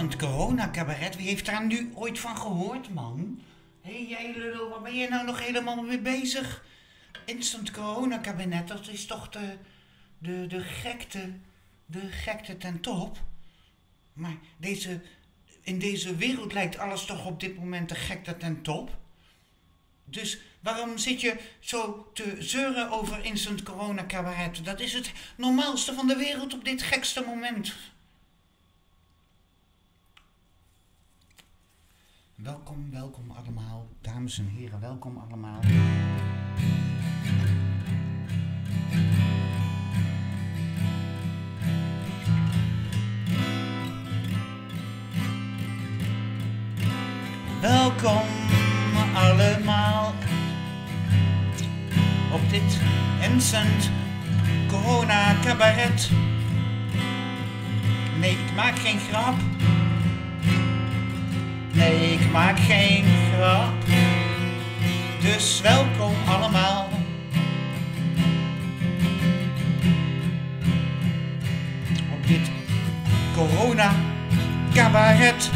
instant corona cabaret. Wie heeft daar nu ooit van gehoord, man? Hé, hey, jij lul, waar ben je nou nog helemaal mee bezig? Instant corona kabinet, dat is toch de, de, de gekte, de gekte ten top? Maar deze, in deze wereld lijkt alles toch op dit moment de gekte ten top? Dus waarom zit je zo te zeuren over instant corona cabaret? Dat is het normaalste van de wereld op dit gekste moment. Welkom, welkom allemaal, dames en heren, welkom allemaal. Welkom allemaal op dit instant corona cabaret. Nee, ik maak geen grap. Nee, ik maak geen grap. Dus welkom allemaal. Op dit corona cabaret.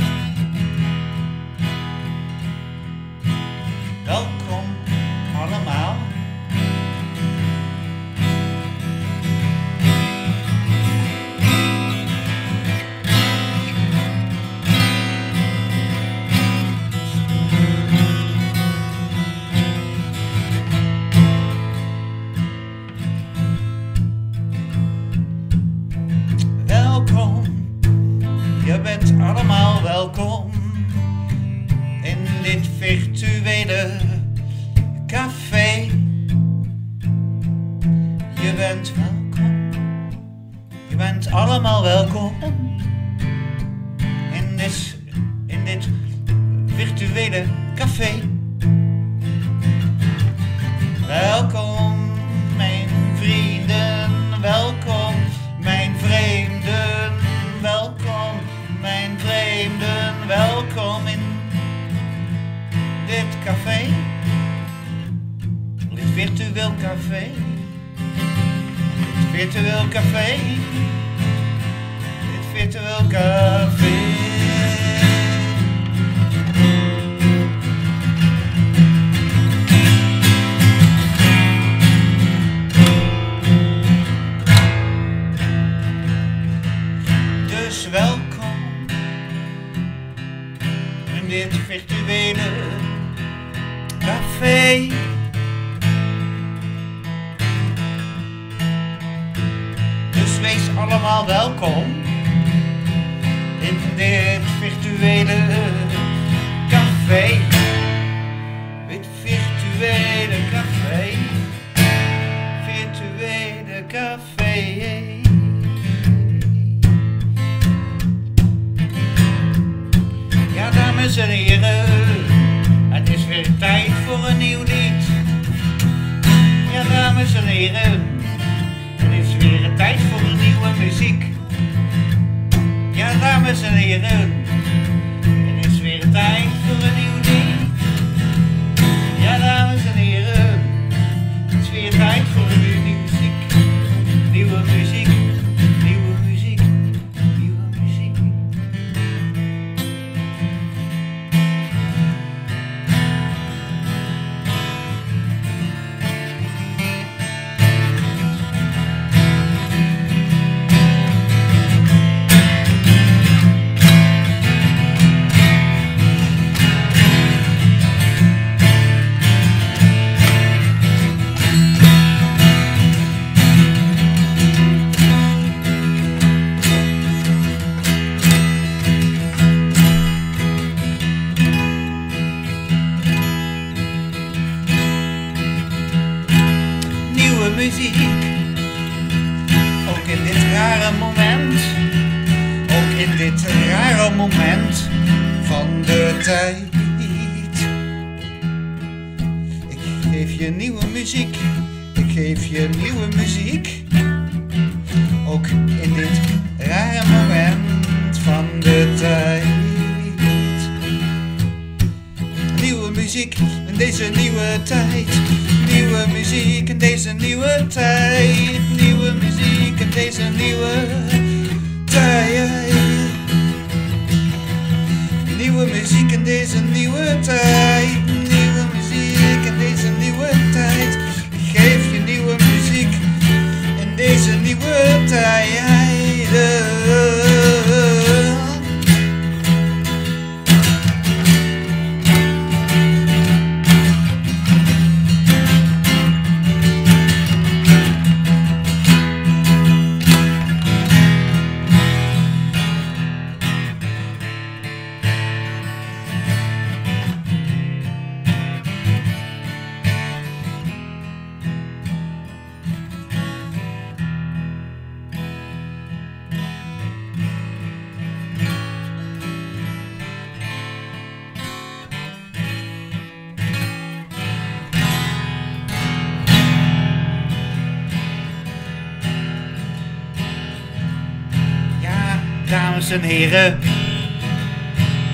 En heren.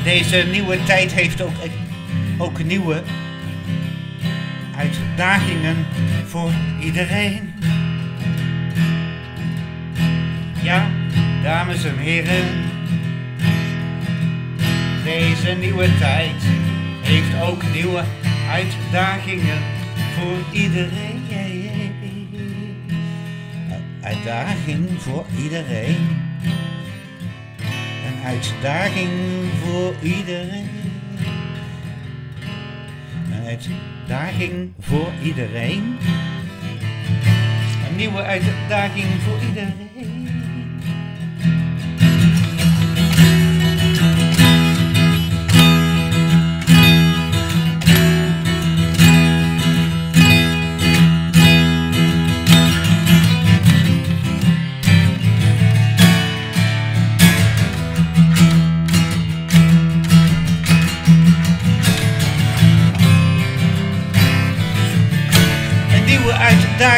Deze nieuwe tijd heeft ook, ook nieuwe uitdagingen voor iedereen. Ja, dames en heren. Deze nieuwe tijd heeft ook nieuwe uitdagingen voor iedereen. Uitdaging voor iedereen uitdaging voor iedereen. Een uitdaging voor iedereen. Een nieuwe uitdaging voor iedereen.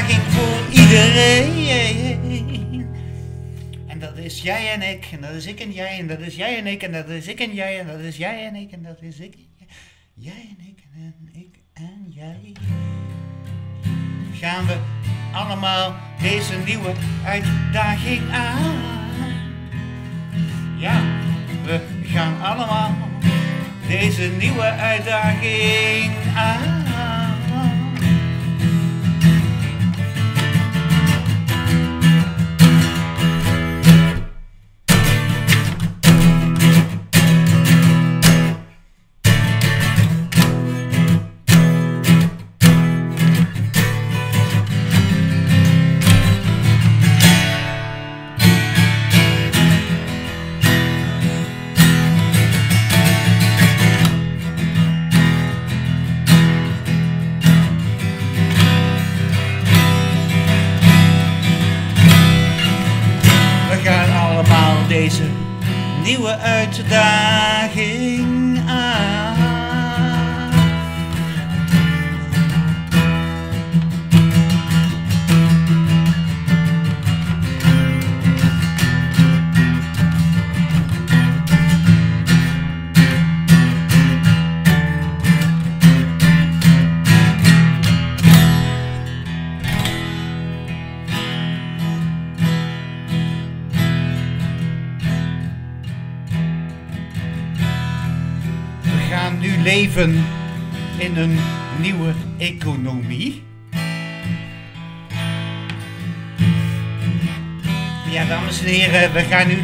Voor iedereen. En dat is jij en ik, en dat is ik en jij, en dat is jij en ik, en dat is ik en jij, en dat is jij en ik, en dat is ik. Jij en ik, en ik en jij. Gaan we allemaal deze nieuwe uitdaging aan? Ja, we gaan allemaal deze nieuwe uitdaging aan.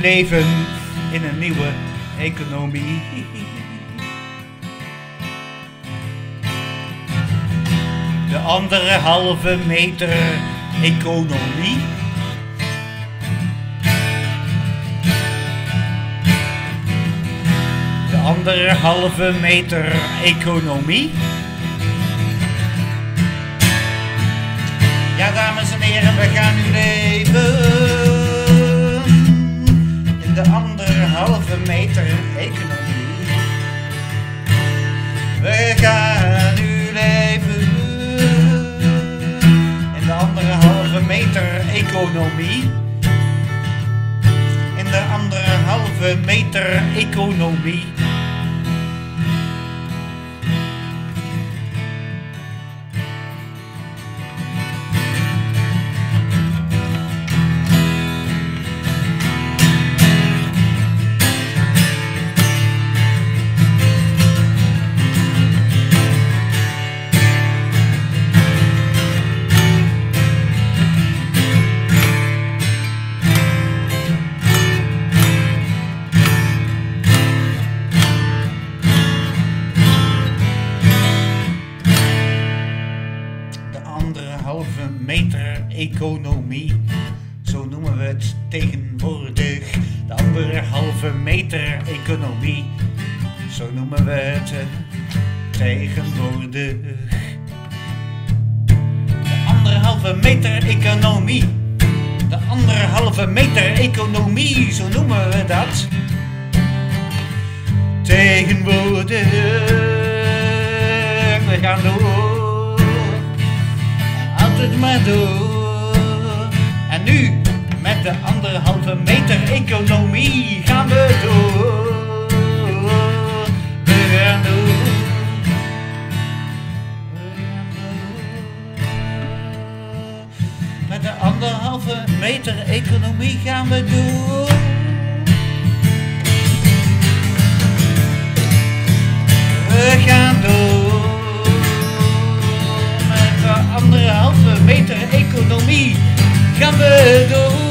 Leven in een nieuwe economie. De andere halve meter economie. anderhalve meter economie. Ja, dames en heren, we gaan nu leven de anderhalve meter economie. We gaan nu leven in de anderhalve meter economie. In de anderhalve meter economie. Meter economie. De anderhalve meter economie, zo noemen we dat. Tegenwoordig, we gaan door. Altijd maar door. En nu, met de anderhalve meter economie, gaan we door. Anderhalve meter economie gaan we door. We gaan door met de anderhalve meter economie. Gaan we door,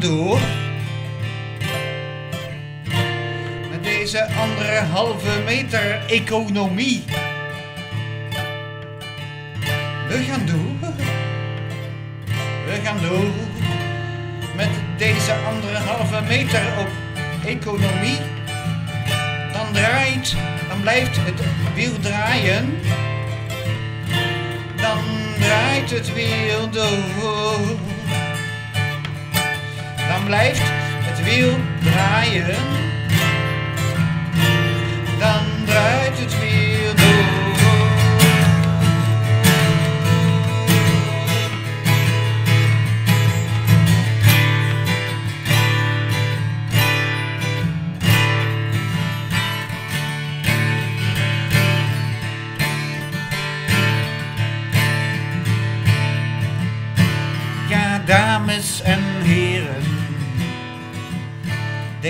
door. Met deze anderhalve meter economie. We gaan door. We gaan door. Met deze anderhalve meter op economie. Dan draait, dan blijft het wiel draaien. Dan draait het wiel door blijft het wiel draaien. Dan draait het wiel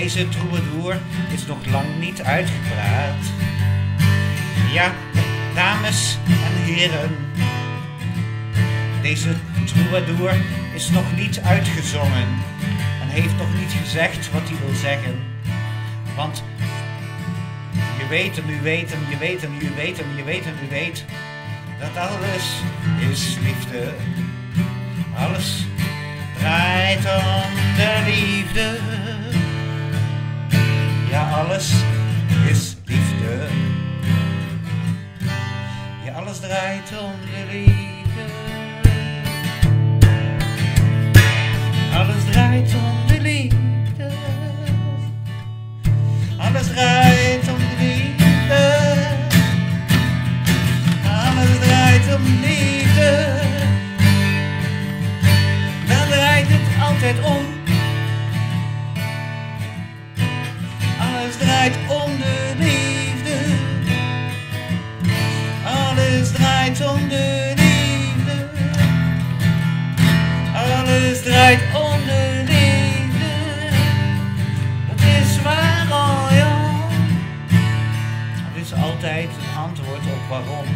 Deze troubadour is nog lang niet uitgepraat. Ja, dames en heren. Deze troubadour is nog niet uitgezongen. En heeft nog niet gezegd wat hij wil zeggen. Want je weet hem, u weet hem, je weet hem, u weet hem, je weet hem, u weet. Dat alles is liefde. Alles draait om de liefde. Ja, alles is liefde. Ja, alles draait om de liefde. Alles draait om de liefde. Alles draait om de liefde. Alles draait om liefde. Dan draait het altijd om. Draait om de liefde. Alles draait om de liefde. Alles draait om de liefde. Het is waarom, ja. Het is altijd een antwoord op waarom.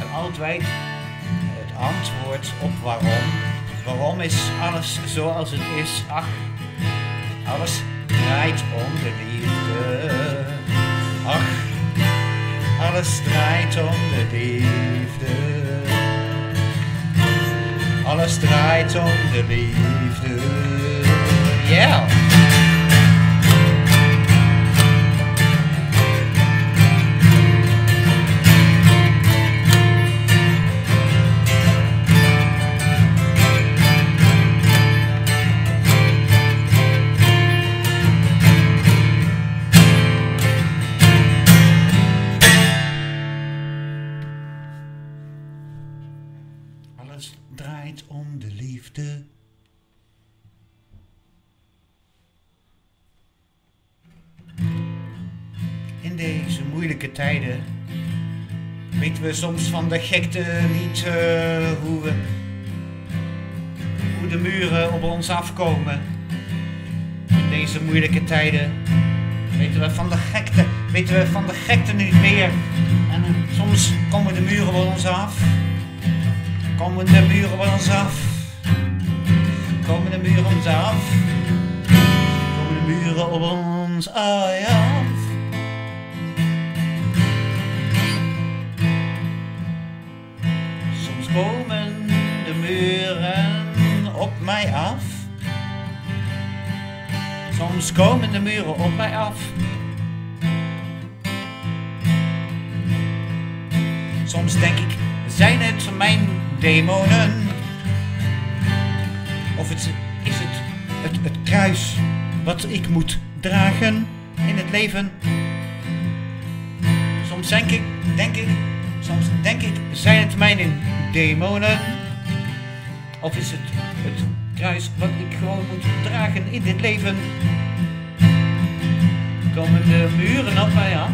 En altijd het antwoord op waarom. Waarom is alles zoals het is? Ach, alles draait om de liefde. Ach, alles draait om de liefde. Alles draait om de liefde. Ja. We soms van de gekte niet uh, hoe, we, hoe de muren op ons afkomen. In deze moeilijke tijden weten we van de gekte, weten we van de gekte niet meer. En soms komen de muren op ons af. Komen de muren op ons af. Komen de muren op ons af. Komen de muren op ons af. Soms muren op mij af. Soms komen de muren op mij af. Soms denk ik, zijn het mijn demonen? Of het, is het, het het kruis wat ik moet dragen in het leven? Soms denk ik, denk ik, soms denk ik, zijn het mijn demonen? Of is het het kruis wat ik gewoon moet dragen in dit leven? Komen de muren op mij af?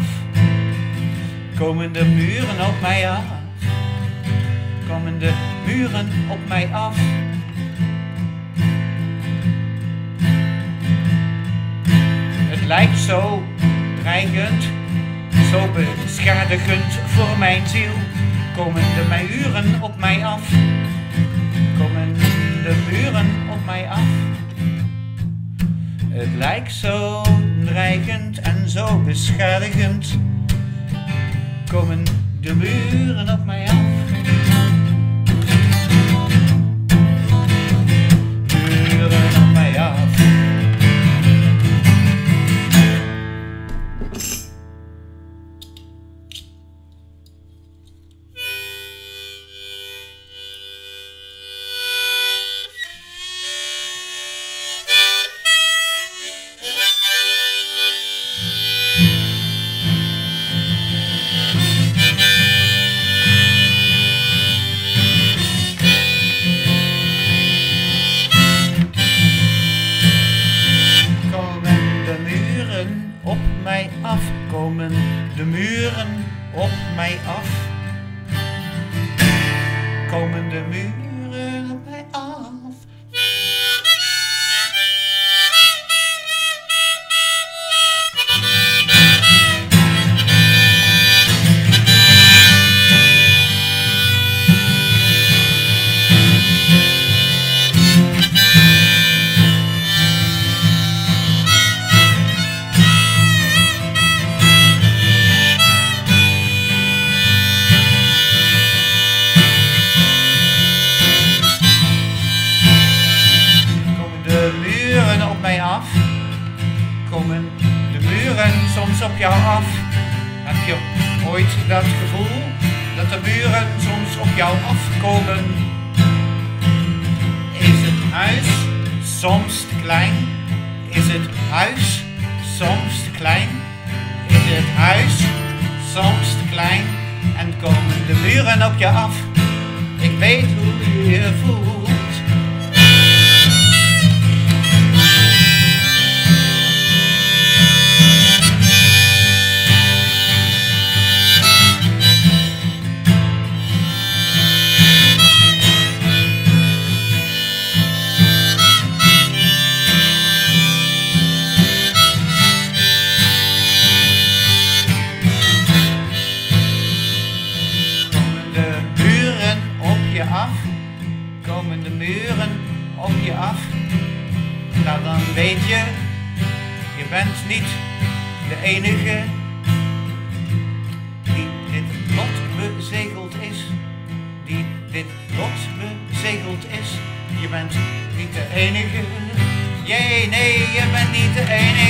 Komen de muren op mij af? Komen de muren op mij af? Het lijkt zo dreigend, zo beschadigend voor mijn ziel. Komen de muren op mij af? Komen de muren op mij af? Het lijkt zo dreigend en zo beschadigend. Komen de muren op mij af? Op jou af? Heb je ooit dat gevoel dat de muren soms op jou afkomen? Is het huis soms te klein? Is het huis soms te klein? Is het huis soms te klein? En komen de muren op je af? Ik weet hoe je je voelt. Dan weet je, je bent niet de enige die dit lot bezegeld is. Die dit lot bezegeld is. Je bent niet de enige. Jee, nee, je bent niet de enige.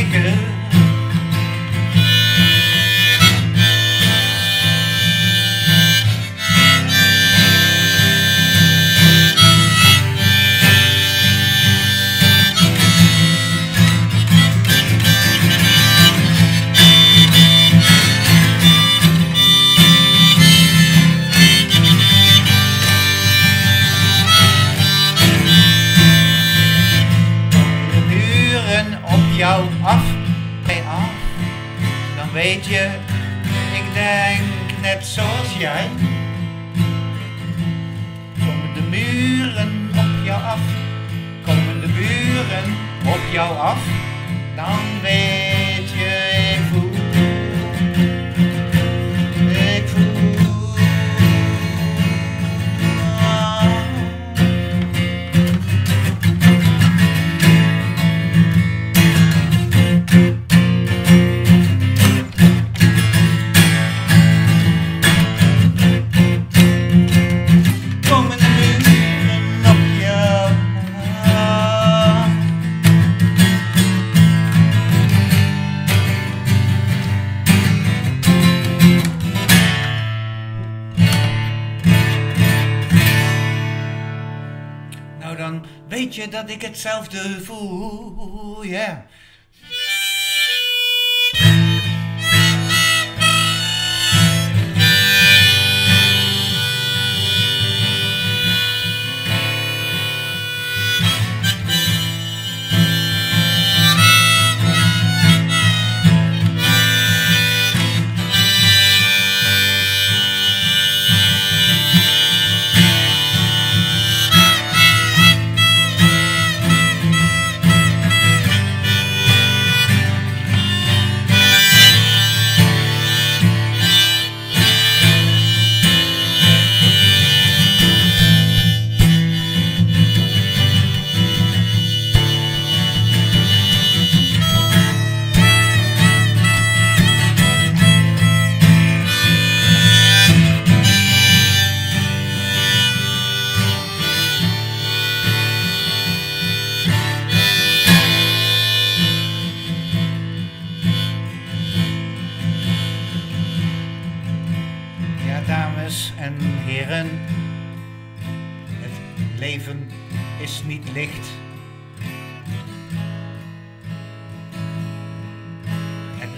Weet je dat ik hetzelfde voel. Ja,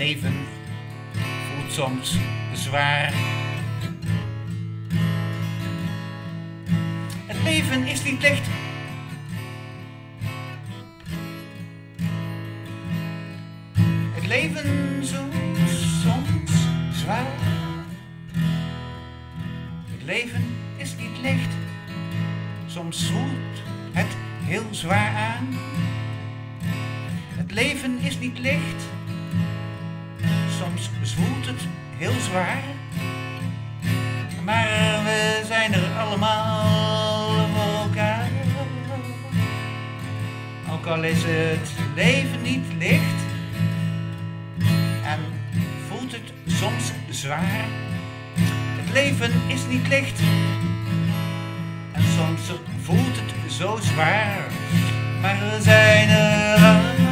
leven voelt soms zwaar. Het leven is niet licht. Het leven zoekt soms zwaar. Het leven is niet licht, soms voelt het heel zwaar aan. Het leven is niet licht, soms voelt het heel zwaar. Maar we zijn er allemaal voor elkaar. Ook al is het leven niet licht en voelt het soms zwaar. Het leven is niet licht. En soms voelt het zo zwaar. Maar we zijn er allemaal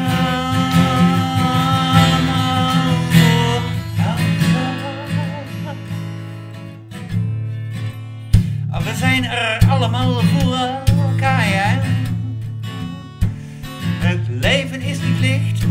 zijn er allemaal voor elkaar. Het leven is niet licht.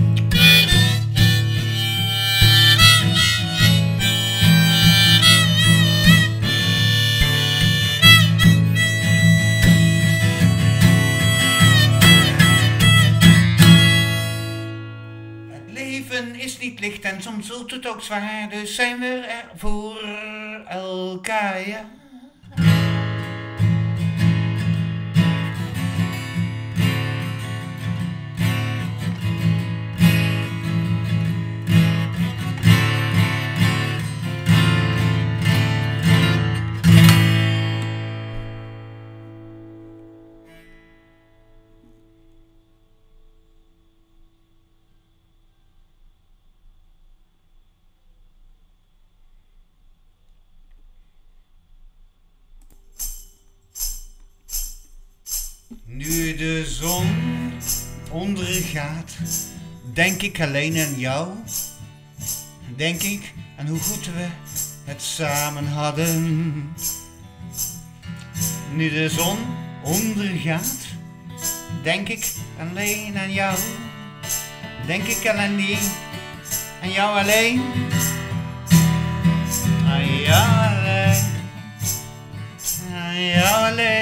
Leven is niet licht en soms voelt het ook zwaar, dus zijn we er voor elkaar. Zon ondergaat, denk ik alleen aan jou. Denk ik aan hoe goed we het samen hadden. Nu de zon ondergaat, denk ik alleen aan jou. Denk ik alleen die, aan jou alleen. Aan jou alleen. Aan jou alleen.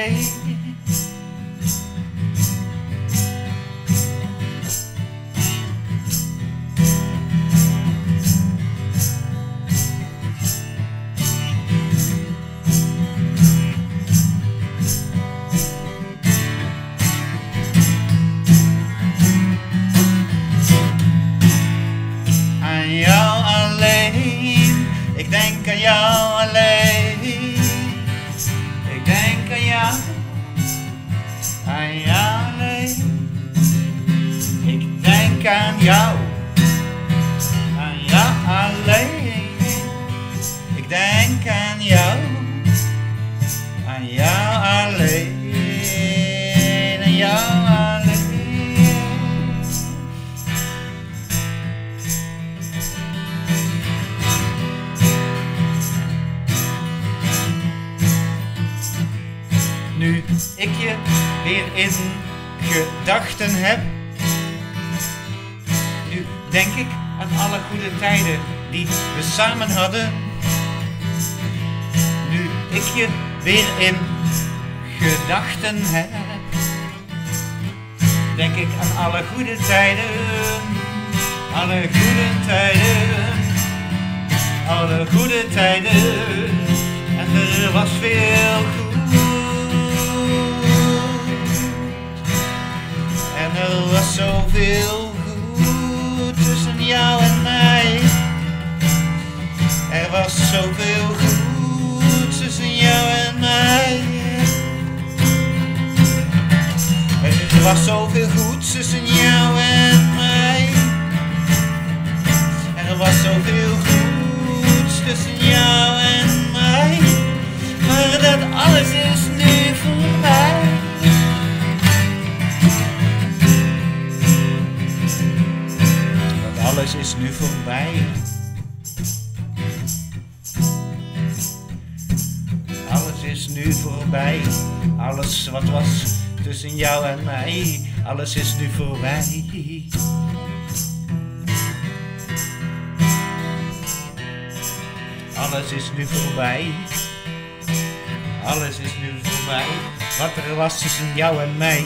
Goede tijden, alle goede tijden. En er was veel goed. En er was zoveel goed tussen jou en mij. Er was zoveel goed tussen jou en mij. Er was zoveel goed tussen jou en jou en mij. Maar dat alles is nu voorbij. Dat alles is nu voorbij. Alles is nu voorbij. Alles wat was tussen jou en mij. Alles is nu voorbij. Alles is nu voorbij. Alles is nu voorbij. Wat er was tussen jou en mij.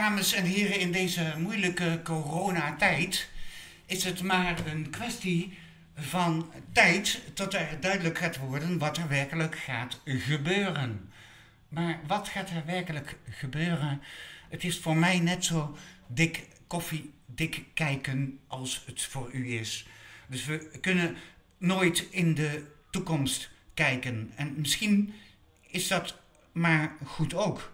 Dames en heren, in deze moeilijke coronatijd is het maar een kwestie van tijd tot er duidelijk gaat worden wat er werkelijk gaat gebeuren. Maar wat gaat er werkelijk gebeuren? Het is voor mij net zo dik koffie, dik kijken als het voor u is. Dus we kunnen nooit in de toekomst kijken. En misschien is dat maar goed ook.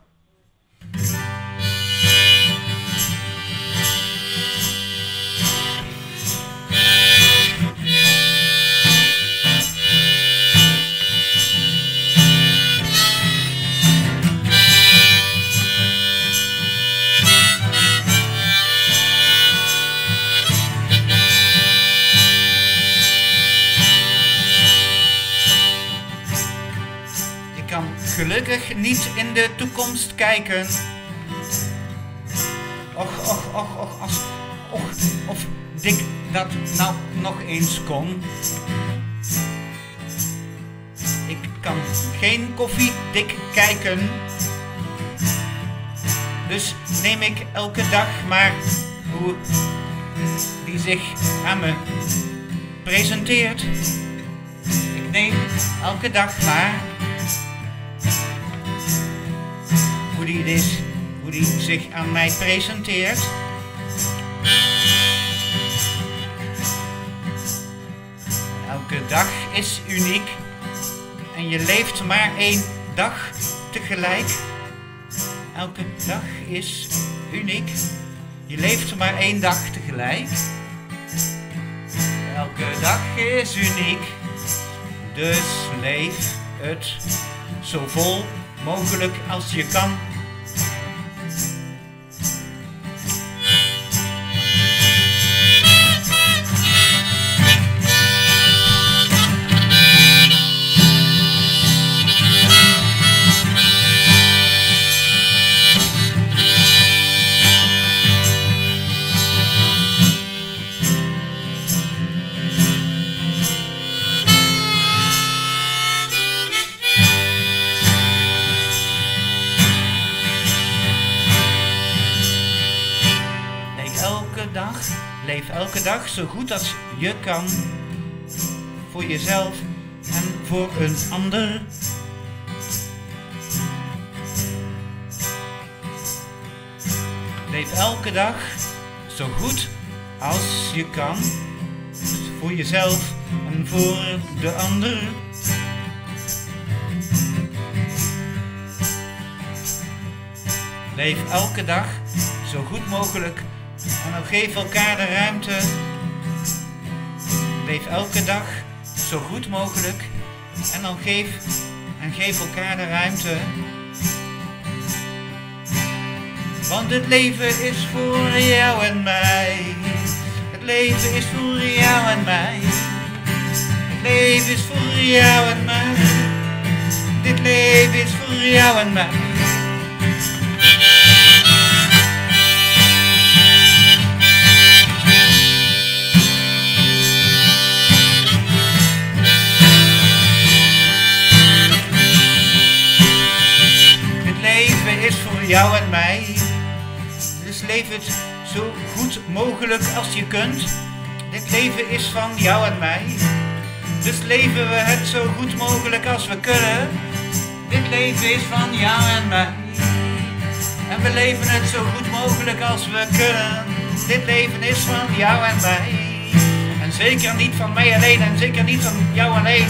Niet in de toekomst kijken. Och, och, och, och, als, och, of Dick dat nou nog eens kon. Ik kan geen koffie dik kijken. Dus neem ik elke dag maar hoe die zich aan me presenteert. Ik neem elke dag maar die, hoe die zich aan mij presenteert. Elke dag is uniek en je leeft maar één dag tegelijk. Elke dag is uniek, je leeft maar één dag tegelijk. Elke dag is uniek, dus leef het zo vol mogelijk als je kan. Zo goed als je kan. Voor jezelf en voor een ander. Leef elke dag zo goed als je kan. Voor jezelf en voor de ander. Leef elke dag zo goed mogelijk en dan geef elkaar de ruimte. Leef elke dag zo goed mogelijk en dan geef en geef elkaar de ruimte. Want het leven is voor jou en mij. Het leven is voor jou en mij. Het leven is voor jou en mij. Dit leven is voor jou en mij. jou en mij. Dus leef het zo goed mogelijk als je kunt. Dit leven is van jou en mij. Dus leven we het zo goed mogelijk als we kunnen. Dit leven is van jou en mij. En we leven het zo goed mogelijk als we kunnen. Dit leven is van jou en mij. En zeker niet van mij alleen en zeker niet van jou alleen.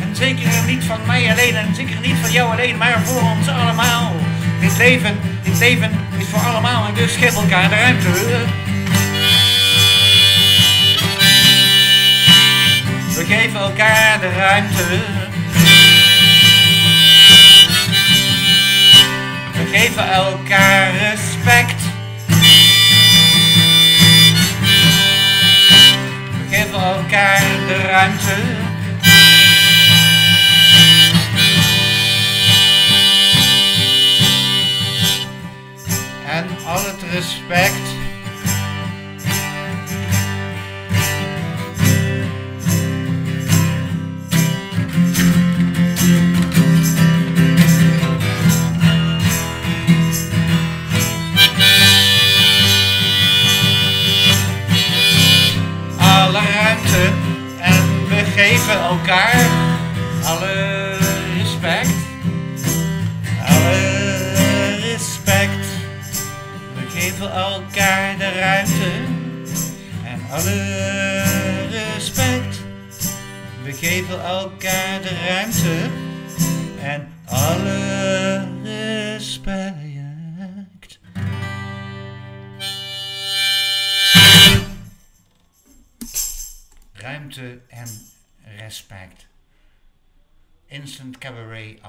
En zeker niet van mij alleen en zeker niet van jou alleen, maar voor ons allemaal. Dit leven, dit leven is voor allemaal en dus geef elkaar de ruimte. We geven elkaar de ruimte. We geven elkaar respect. We geven elkaar de ruimte. respect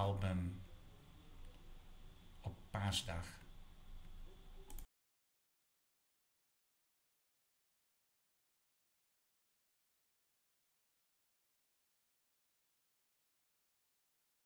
album op paasdag.